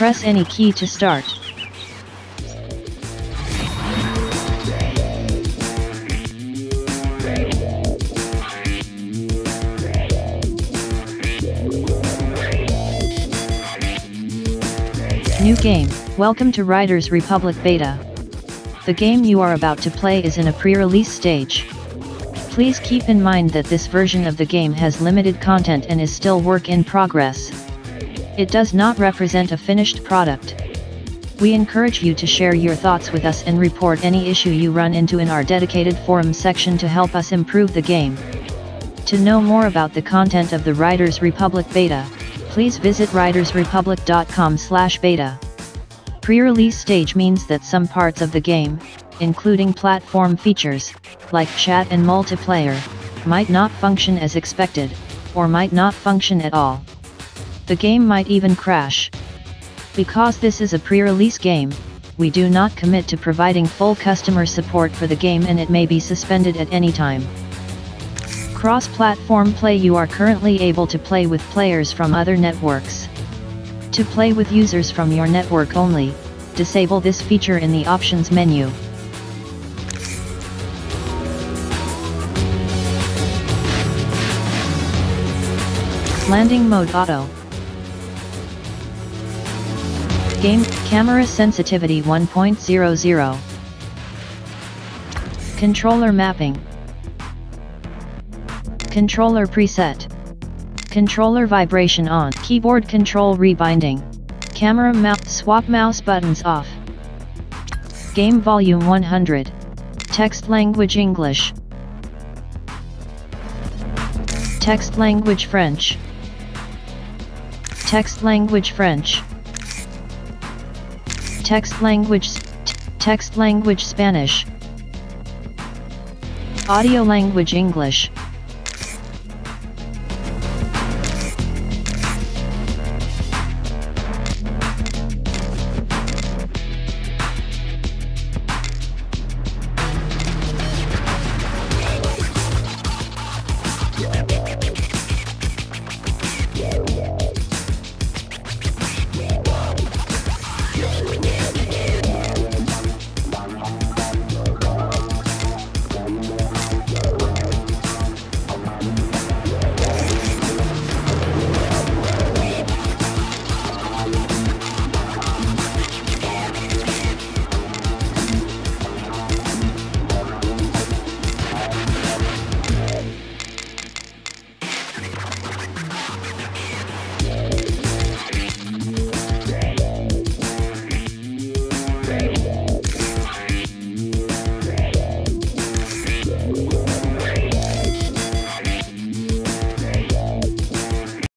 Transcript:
Press any key to start. New game, welcome to Riders Republic Beta. The game you are about to play is in a pre-release stage. Please keep in mind that this version of the game has limited content and is still work in progress. It does not represent a finished product. We encourage you to share your thoughts with us and report any issue you run into in our dedicated forum section to help us improve the game. To know more about the content of the Riders Republic Beta, please visit ridersrepublic.com beta. Pre-release stage means that some parts of the game, including platform features, like chat and multiplayer, might not function as expected, or might not function at all. The game might even crash. Because this is a pre-release game, we do not commit to providing full customer support for the game and it may be suspended at any time. Cross-platform play You are currently able to play with players from other networks. To play with users from your network only, disable this feature in the options menu. Landing mode auto. Game camera sensitivity 1.00. Controller mapping. Controller preset. Controller vibration on. Keyboard control rebinding. Camera mount swap mouse buttons off. Game volume 100. Text language English. Text language French. Text language French. Text language Text language Spanish. Audio language English.